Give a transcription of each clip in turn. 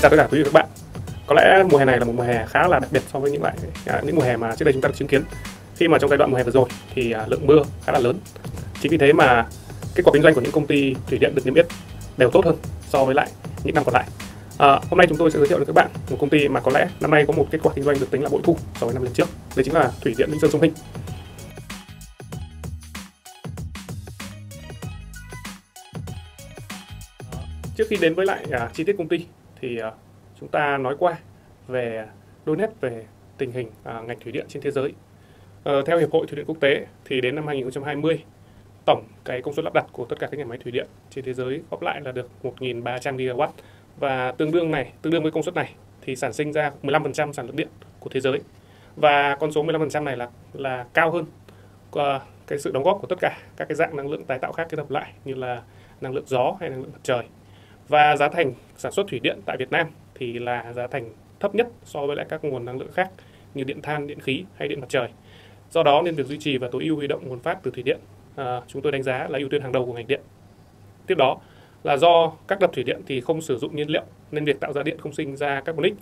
Xin chào tất cả quý vị và các bạn. Có lẽ mùa hè này là một mùa hè khá là đặc biệt so với những lại à, những mùa hè mà trước đây chúng ta được chứng kiến. Khi mà trong giai đoạn mùa hè vừa rồi thì à, lượng mưa khá là lớn. Chính vì thế mà kết quả kinh doanh của những công ty thủy điện được niêm yết đều tốt hơn so với lại những năm còn lại. À, hôm nay chúng tôi sẽ giới thiệu đến các bạn một công ty mà có lẽ năm nay có một kết quả kinh doanh được tính là bội thu so với năm lần trước. đấy chính là thủy điện Vĩnh Sơn Sông Hinh. Trước khi đến với lại à, chi tiết công ty thì à, chúng ta nói qua về đôi nét về tình hình à, ngành thủy điện trên thế giới. Ờ, theo Hiệp hội Thủy điện Quốc tế thì đến năm 2020 tổng cái công suất lắp đặt của tất cả các nhà máy thủy điện trên thế giới góp lại là được 1.300 gigawatt. Và tương đương này tương đương với công suất này thì sản sinh ra 15% sản lượng điện của thế giới. Và con số 15% này là là cao hơn uh, cái sự đóng góp của tất cả các cái dạng năng lượng tái tạo khác kết hợp lại như là năng lượng gió hay năng lượng mặt trời và giá thành sản xuất thủy điện tại Việt Nam thì là giá thành thấp nhất so với lại các nguồn năng lượng khác như điện than, điện khí hay điện mặt trời. Do đó nên việc duy trì và tối ưu huy động nguồn phát từ thủy điện à, chúng tôi đánh giá là ưu tiên hàng đầu của ngành điện. Tiếp đó là do các đập thủy điện thì không sử dụng nhiên liệu nên việc tạo ra điện không sinh ra carbonic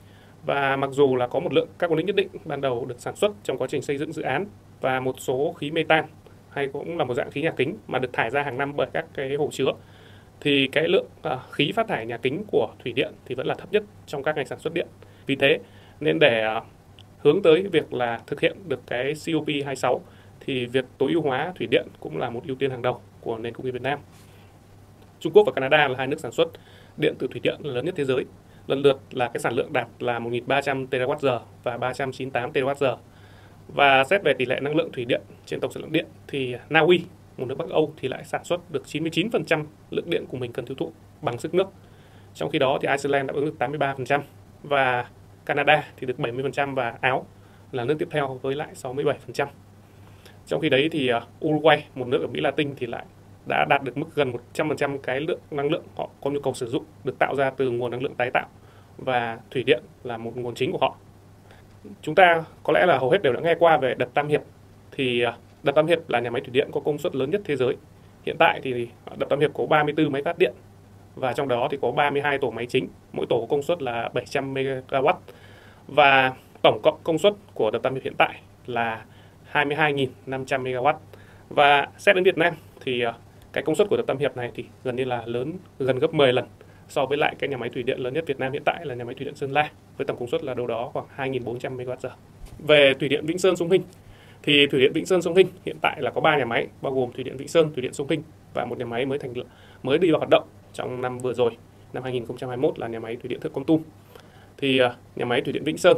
và mặc dù là có một lượng carbonic nhất định ban đầu được sản xuất trong quá trình xây dựng dự án và một số khí metan hay cũng là một dạng khí nhà kính mà được thải ra hàng năm bởi các cái hồ chứa thì cái lượng à, khí phát thải nhà kính của thủy điện thì vẫn là thấp nhất trong các ngành sản xuất điện. Vì thế nên để à, hướng tới việc là thực hiện được cái COP26 thì việc tối ưu hóa thủy điện cũng là một ưu tiên hàng đầu của nền công nghiệp Việt Nam. Trung Quốc và Canada là hai nước sản xuất điện từ thủy điện lớn nhất thế giới. Lần lượt là cái sản lượng đạt là 1.300 TWh và 398 TWh. Và xét về tỷ lệ năng lượng thủy điện trên tổng sản lượng điện thì Na Uy một nước Bắc Âu thì lại sản xuất được 99% lượng điện của mình cần tiêu thụ bằng sức nước. Trong khi đó thì Iceland đáp ứng được 83% và Canada thì được 70% và Áo là nước tiếp theo với lại 67%. Trong khi đấy thì à, Uruguay, một nước ở Mỹ Latin thì lại đã đạt được mức gần 100% cái lượng năng lượng họ có nhu cầu sử dụng được tạo ra từ nguồn năng lượng tái tạo và thủy điện là một nguồn chính của họ. Chúng ta có lẽ là hầu hết đều đã nghe qua về đập Tam Hiệp thì à, Đập Tam Hiệp là nhà máy thủy điện có công suất lớn nhất thế giới. Hiện tại thì đập Tam Hiệp có 34 máy phát điện và trong đó thì có 32 tổ máy chính, mỗi tổ có công suất là 700 MW và tổng cộng công suất của đập Tam Hiệp hiện tại là 22.500 MW. Và xét đến Việt Nam thì ờ, cái công suất của đập Tam Hiệp này thì gần như là lớn gần gấp 10 lần so với lại cái nhà máy thủy điện lớn nhất Việt Nam hiện tại là nhà máy thủy điện Sơn La với tổng công suất là đâu đó khoảng 2.400 MWh. Về thủy điện Vĩnh Sơn Sông Hinh thì thủy điện Vĩnh Sơn Sông Hinh hiện tại là có 3 nhà máy bao gồm thủy điện Vĩnh Sơn, thủy điện Sông Hinh và một nhà máy mới thành mới đi vào hoạt động trong năm vừa rồi, năm 2021 là nhà máy thủy điện Thượng Con Tum. Thì à, nhà máy thủy điện Vĩnh Sơn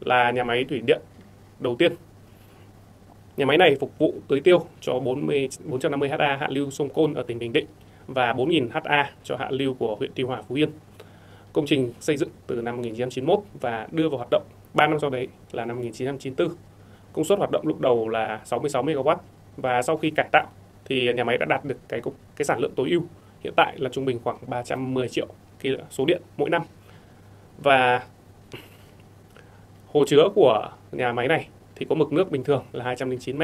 là nhà máy thủy điện đầu tiên. Nhà máy này phục vụ tưới tiêu cho 40 450 ha hạ lưu sông Côn ở tỉnh Bình Định và 4.000 ha cho hạ lưu của huyện Tuy Hòa, Phú Yên. Công trình xây dựng từ năm 1991 và đưa vào hoạt động 3 năm sau đấy là năm 1994 công suất hoạt động lúc đầu là 66 MW và sau khi cải tạo thì nhà máy đã đạt được cái cái sản lượng tối ưu. Hiện tại là trung bình khoảng 310 triệu cái số điện mỗi năm. Và hồ chứa của nhà máy này thì có mực nước bình thường là 209 m,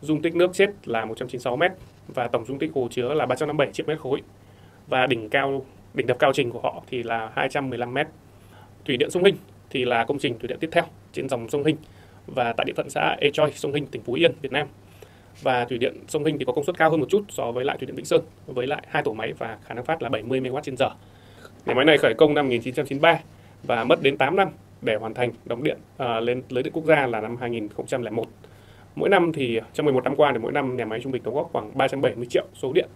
dung tích nước chết là 196 m và tổng dung tích hồ chứa là 357 triệu mét khối. Và đỉnh cao đỉnh đập cao trình của họ thì là 215 m. Thủy điện Sông Hinh thì là công trình thủy điện tiếp theo trên dòng sông Hinh và tại địa phận xã E sông Hinh, tỉnh Phú Yên, Việt Nam. Và thủy điện sông Hinh thì có công suất cao hơn một chút so với lại thủy điện Vĩnh Sơn với lại hai tổ máy và khả năng phát là 70 MW trên giờ. Nhà máy này khởi công năm 1993 và mất đến 8 năm để hoàn thành đóng điện à, lên lưới điện quốc gia là năm 2001. Mỗi năm thì trong 11 năm qua thì mỗi năm nhà máy trung bình đóng góp khoảng 370 triệu số điện.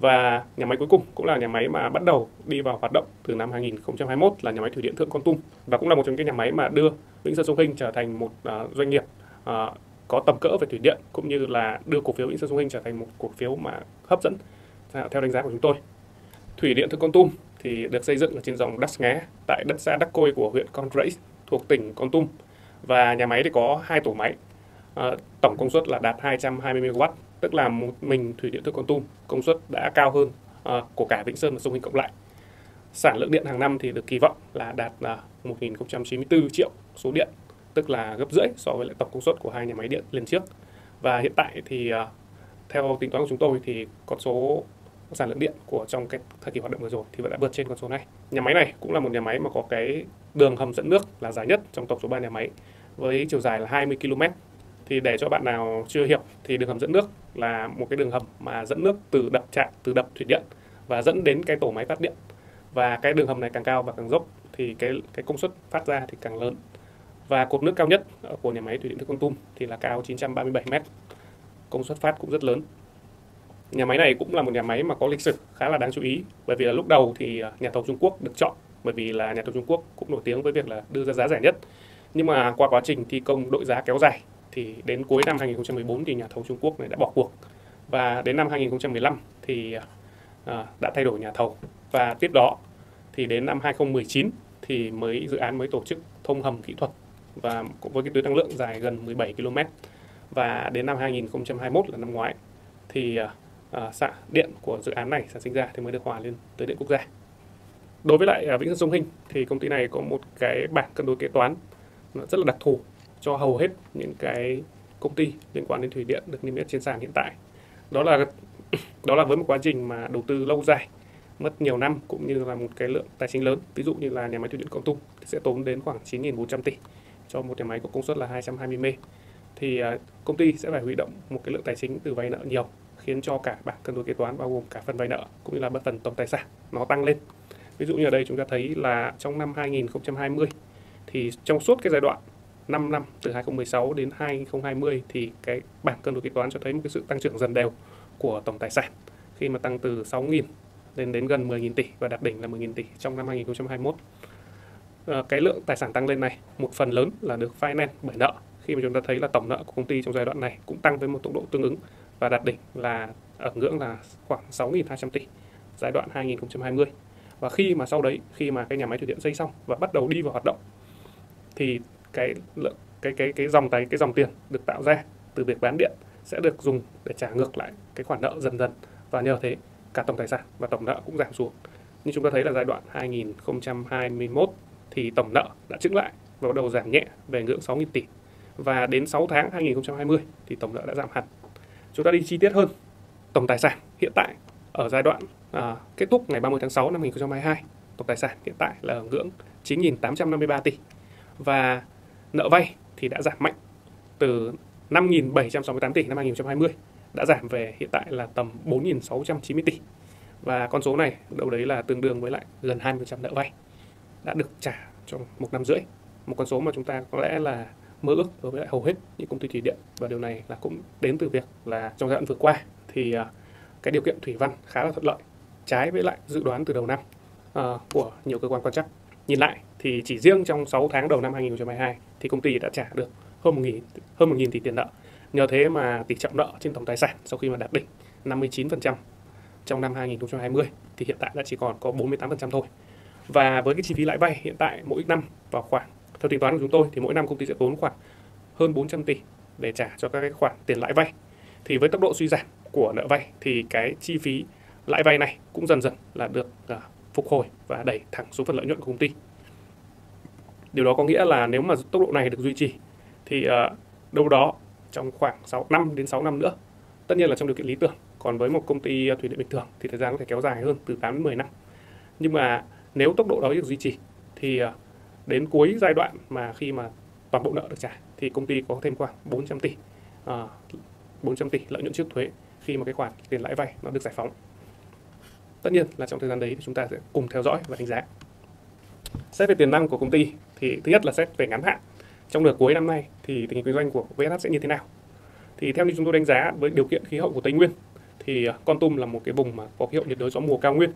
Và nhà máy cuối cùng cũng là nhà máy mà bắt đầu đi vào hoạt động từ năm 2021 là nhà máy thủy điện Thượng Con Tum. Và cũng là một trong những nhà máy mà đưa Vĩnh Sơn Sông Hinh trở thành một uh, doanh nghiệp uh, có tầm cỡ về thủy điện cũng như là đưa cổ phiếu Vĩnh Sơn Sông Hinh trở thành một cổ phiếu mà hấp dẫn à, theo đánh giá của chúng tôi. Thủy điện Thượng Con Tum thì được xây dựng ở trên dòng Đắc Ngé tại đất xã Đắc Côi của huyện Con Rẫy thuộc tỉnh Con Tum. Và nhà máy thì có hai tổ máy uh, tổng công suất là đạt 220 MW tức là một mình thủy điện Thượng Con Tum công suất đã cao hơn à, của cả Vĩnh Sơn và Sông hình cộng lại sản lượng điện hàng năm thì được kỳ vọng là đạt là 1.094 triệu số điện, tức là gấp rưỡi so với lại tổng công suất của hai nhà máy điện lần trước. Và hiện tại thì uh, theo tính toán của chúng tôi thì con số sản lượng điện của trong cái thời kỳ hoạt động vừa rồi thì vẫn đã vượt trên con số này. Nhà máy này cũng là một nhà máy mà có cái đường hầm dẫn nước là dài nhất trong tổng số 3 nhà máy với chiều dài là 20 km. Thì để cho bạn nào chưa hiểu thì đường hầm dẫn nước là một cái đường hầm mà dẫn nước từ đập trạm, từ đập thủy điện và dẫn đến cái tổ máy phát điện. Và cái đường hầm này càng cao và càng dốc thì cái cái công suất phát ra thì càng lớn. Và cột nước cao nhất của nhà máy thủy điện Con Tum thì là cao 937 m. Công suất phát cũng rất lớn Nhà máy này cũng là một nhà máy mà có lịch sử khá là đáng chú ý bởi vì là lúc đầu thì à, nhà thầu Trung Quốc được chọn bởi vì là nhà thầu Trung Quốc cũng nổi tiếng với việc là đưa ra giá rẻ nhất. Nhưng mà qua quá trình thi công đội giá kéo dài thì đến cuối năm 2014 thì nhà thầu Trung Quốc này đã bỏ cuộc. Và đến năm 2015 thì à, đã thay đổi nhà thầu. Và tiếp đó thì đến năm 2019 thì mới dự án mới tổ chức thông hầm kỹ thuật và cũng với cái tuyến năng lượng dài gần 17 km và đến năm 2021 là năm ngoái thì à, à, xạ điện của dự án này sản sinh ra thì mới được hòa lên tới điện quốc gia. Đối với lại à, Vĩnh Sơn Sông Hinh thì công ty này có một cái bảng cân đối kế toán rất là đặc thù cho hầu hết những cái công ty liên quan đến thủy điện được niêm yết trên sàn hiện tại. Đó là đó là với một quá trình mà đầu tư lâu dài, mất nhiều năm cũng như là một cái lượng tài chính lớn ví dụ như là nhà máy thủy điện Con Tum sẽ tốn đến khoảng 9.400 tỷ cho một nhà máy có công suất là 220 m thì à, công ty sẽ phải huy động một cái lượng tài chính từ vay nợ nhiều, khiến cho cả bảng cân đối kế toán bao gồm cả phần vay nợ cũng như là phần tổng tài sản nó tăng lên. Ví dụ như ở đây chúng ta thấy là trong năm 2020 thì trong suốt cái giai đoạn 5 năm từ 2016 đến 2020 thì cái bảng cân đối kế toán cho thấy một cái sự tăng trưởng dần đều của tổng tài sản. Khi mà tăng từ 6.000 lên đến gần 10.000 tỷ và đạt đỉnh là 10.000 tỷ trong năm 2021. À, ờ, cái lượng tài sản tăng lên này một phần lớn là được finance bởi nợ. Khi mà chúng ta thấy là tổng nợ của công ty trong giai đoạn này cũng tăng với một tốc độ tương ứng và đạt đỉnh là ở ngưỡng là khoảng 6.200 tỷ giai đoạn 2020 và khi mà sau đấy khi mà cái nhà máy thủy điện xây xong và bắt đầu đi vào hoạt động thì cái lượng cái cái cái dòng tài cái dòng tiền được tạo ra từ việc bán điện sẽ được dùng để trả ngược lại cái khoản nợ dần dần và nhờ thế cả tổng tài sản và tổng nợ cũng giảm xuống. Như chúng ta thấy là giai đoạn 2021 thì tổng nợ đã chứng lại và bắt đầu giảm nhẹ về ngưỡng 6.000 tỷ. Và đến 6 tháng 2020 thì tổng nợ đã giảm hẳn Chúng ta đi chi tiết hơn. Tổng tài sản hiện tại ở giai đoạn à, kết thúc ngày 30 tháng 6 năm 2022, tổng tài sản hiện tại là ở ngưỡng 9.853 tỷ và nợ vay thì đã giảm mạnh từ 5.768 tỷ năm 2020 đã giảm về hiện tại là tầm 4.690 tỷ. Và con số này đâu đấy là tương đương với lại gần 20% nợ vay đã được trả trong một năm rưỡi. Một con số mà chúng ta có lẽ là mơ ước đối với lại hầu hết những công ty thủy điện. Và điều này là cũng đến từ việc là trong giai đoạn vừa qua thì à, cái điều kiện thủy văn khá là thuận lợi trái với lại dự đoán từ đầu năm uh, của nhiều cơ quan quan chắc. Nhìn lại thì chỉ riêng trong 6 tháng đầu năm 2022 thì công ty đã trả được hơn 1 nghìn hơn 1 nghìn tỷ tiền nợ. Nhờ thế mà tỷ trọng nợ trên tổng tài sản sau khi mà đạt đỉnh 59% trong năm 2020 thì hiện tại đã chỉ còn có 48% thôi. Và với cái chi phí lãi vay hiện tại mỗi năm vào khoảng theo tính toán của chúng tôi thì mỗi năm công ty sẽ tốn khoảng hơn 400 tỷ để trả cho các cái khoản tiền lãi vay. Thì với tốc độ suy giảm của nợ vay thì cái chi phí lãi vay này cũng dần dần là được uh, phục hồi và đẩy thẳng xuống phần lợi nhuận của công ty. Điều đó có nghĩa là nếu mà tốc độ này được duy trì thì à, đâu đó trong khoảng 6 năm đến 6 năm nữa. Tất nhiên là trong điều kiện lý tưởng. Còn với một công ty à, thủy điện bình thường thì thời gian có thể kéo dài hơn từ 8 đến 10 năm. Nhưng mà nếu tốc độ đó được duy trì thì à, đến cuối giai đoạn mà khi mà toàn bộ nợ được trả thì công ty có thêm khoảng 400 tỷ à, 400 tỷ lợi nhuận trước thuế khi mà cái khoản tiền lãi vay nó được giải phóng. Tất nhiên là trong thời gian đấy thì chúng ta sẽ cùng theo dõi và đánh giá. Xét về tiềm năng của công ty thì thứ nhất là xét về ngắn hạn. Trong nửa cuối năm nay thì tình hình kinh doanh của VSH sẽ như thế nào? Thì theo như chúng tôi đánh giá với điều kiện khí hậu của Tây Nguyên thì ờ, Con Tum là một cái vùng mà có khí hậu nhiệt đới gió mùa cao nguyên.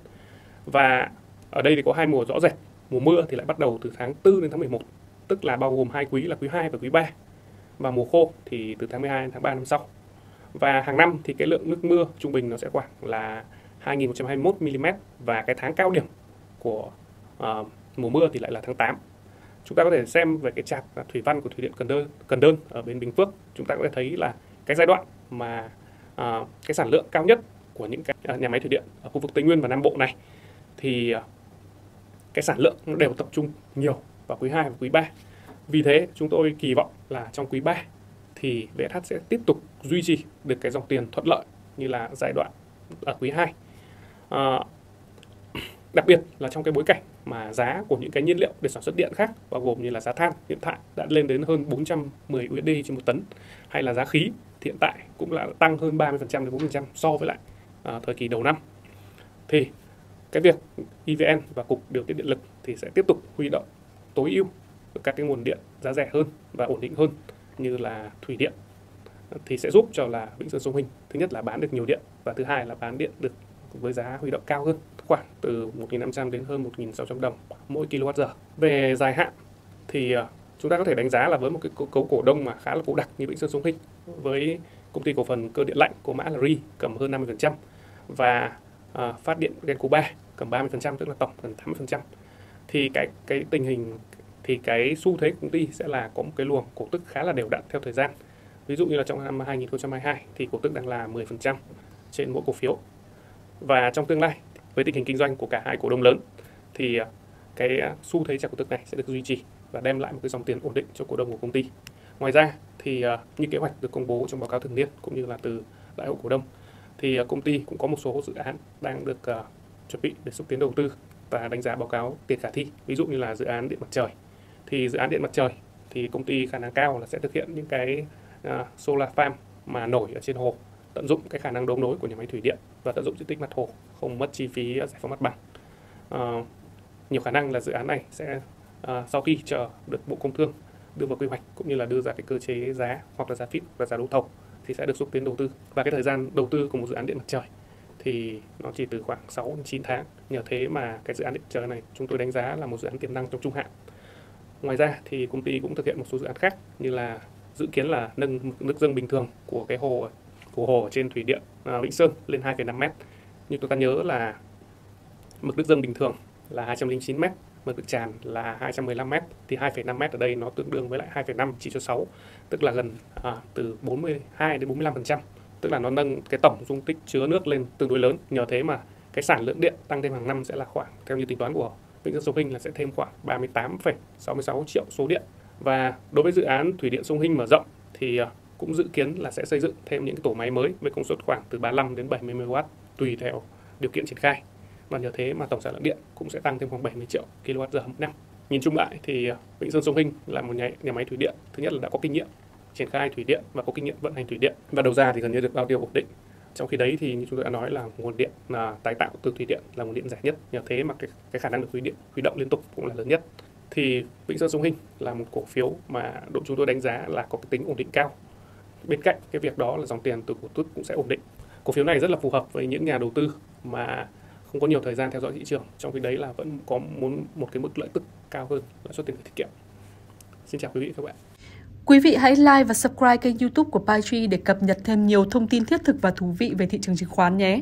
Và ở đây thì có hai mùa rõ rệt Mùa mưa thì lại bắt đầu từ tháng 4 đến tháng 11, tức là bao gồm hai quý là quý 2 và quý 3. Và mùa khô thì từ tháng 12 đến tháng 3 năm sau. Và hàng năm thì cái lượng nước mưa trung bình nó sẽ khoảng là 2121 mm và cái tháng cao điểm của uh, mùa mưa thì lại là tháng 8. Chúng ta có thể xem về cái chart thủy văn của thủy điện Cần Đơn, Cần Đơn ở bên Bình Phước, chúng ta có thể thấy là cái giai đoạn mà uh, cái sản lượng cao nhất của những cái à, nhà máy thủy điện ở khu vực Tây Nguyên và Nam Bộ này thì à, cái sản lượng nó đều tập trung nhiều vào quý 2 và quý 3. Vì thế chúng tôi kỳ vọng là trong quý 3 thì VSH sẽ tiếp tục duy trì được cái dòng tiền thuận lợi như là giai đoạn ở quý 2. À, đặc biệt là trong cái bối cảnh mà giá của những cái nhiên liệu để sản xuất điện khác bao gồm như là giá than hiện tại đã lên đến hơn 410 USD trên một tấn hay là giá khí hiện tại cũng là tăng hơn 30% đến 40% so với lại à, thời kỳ đầu năm. Thì cái việc EVN và cục điều tiết điện lực thì sẽ tiếp tục huy động tối ưu các cái nguồn điện giá rẻ hơn và ổn định hơn như là thủy điện. Thì sẽ giúp cho là Vĩnh Sơn Sông Hình thứ nhất là bán được nhiều điện và thứ hai là bán điện được với giá huy động cao hơn khoảng từ 1.500 đến hơn 1.600 đồng mỗi kWh. Về dài hạn thì ờ, chúng ta có thể đánh giá là với một cái cấu cổ đông mà khá là cổ đặc như Vĩnh Sơn Sông Hinh với công ty cổ phần cơ điện lạnh của mã là RI cầm hơn 50% và uh, phát điện Genco 3 cầm 30% tức là tổng gần 80% thì cái cái tình hình thì cái xu thế của công ty sẽ là có một cái luồng cổ tức khá là đều đặn theo thời gian. Ví dụ như là trong năm 2022 thì cổ tức đang là 10% trên mỗi cổ phiếu. Và trong tương lai với tình hình kinh doanh của cả hai cổ đông lớn, thì à, cái à, xu thế trả cổ tức này sẽ được duy trì và đem lại một cái dòng tiền ổn định cho cổ đông của công ty. Ngoài ra thì à, như kế hoạch được công bố trong báo cáo thường niên cũng như là từ đại hội cổ đông, thì công ty cũng có một số dự án đang được chuẩn bị để xúc tiến đầu tư và đánh giá báo cáo tiền khả thi. Ví dụ như là dự án điện mặt trời thì dự án điện mặt trời thì công ty khả năng cao là sẽ thực hiện những cái solar farm mà nổi ở trên hồ, tận dụng cái khả năng đấu nối của nhà máy thủy điện và tận dụng diện tích mặt hồ không mất chi phí giải phóng mặt bằng uh, nhiều khả năng là dự án này sẽ uh, sau khi chờ được bộ công thương đưa vào quy hoạch cũng như là đưa ra cái cơ chế giá hoặc là giá phí và giá đấu thầu thì sẽ được xúc tiến đầu tư và cái thời gian đầu tư của một dự án điện mặt trời thì nó chỉ từ khoảng 6 đến 9 tháng. Nhờ thế mà cái dự án điện trời này chúng tôi đánh giá là một dự án tiềm năng trong trung hạn. Ngoài ra thì công ty cũng thực hiện một số dự án khác như là dự kiến là nâng mực nước dâng bình thường của cái hồ của hồ trên thủy điện à, Vĩnh Sơn lên 2,5 mét. Như chúng ta nhớ là mực nước dâng bình thường là 209 mét, mực nước tràn là 215 mét thì 2,5 mét ở đây nó tương đương với lại 2,5 chỉ cho 6, tức là gần à, từ 42 đến 45%, tức là nó nâng cái tổng dung tích chứa nước lên tương đối lớn. Nhờ thế mà cái sản lượng điện tăng thêm hàng năm sẽ là khoảng theo như tính toán của Vĩnh Sơn Sông Hinh là sẽ thêm khoảng 38,66 triệu số điện. Và đối với dự án thủy điện Sông Hinh mở rộng thì à, cũng dự kiến là sẽ xây dựng thêm những tổ máy mới với công suất khoảng từ 35 đến 70 MW tùy theo điều kiện triển khai. Và nhờ thế mà tổng sản lượng điện cũng sẽ tăng thêm khoảng 70 triệu kWh một năm. Nhìn chung lại thì à, Vịnh Vĩnh Sơn Sông Hinh là một nhà, nhà máy thủy điện thứ nhất là đã có kinh nghiệm triển khai thủy điện và có kinh nghiệm vận hành thủy điện. Và đầu ra thì gần như được bao tiêu ổn định. Trong khi đấy thì như chúng tôi đã nói là nguồn điện là tái tạo từ thủy điện là nguồn điện rẻ nhất. Nhờ thế mà cái, cái khả năng được thủy điện huy động liên tục cũng là lớn nhất. Thì Vĩnh Sơn Sông Hinh là một cổ phiếu mà đội chúng tôi đánh giá là có cái tính ổn định cao. Bên cạnh cái việc đó là dòng tiền từ cổ tức cũng sẽ ổn định cổ phiếu này rất là phù hợp với những nhà đầu tư mà không có nhiều thời gian theo dõi thị trường, trong khi đấy là vẫn có muốn một cái mức lợi tức cao hơn lãi suất tiền gửi tiết kiệm xin chào quý vị và các bạn Quý vị hãy like và subscribe kênh youtube của PaiTree để cập nhật thêm nhiều thông tin thiết thực và thú vị về thị trường chứng khoán nhé.